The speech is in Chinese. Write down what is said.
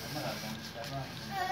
什么老公什么